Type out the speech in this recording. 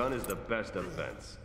Gun is the best defense.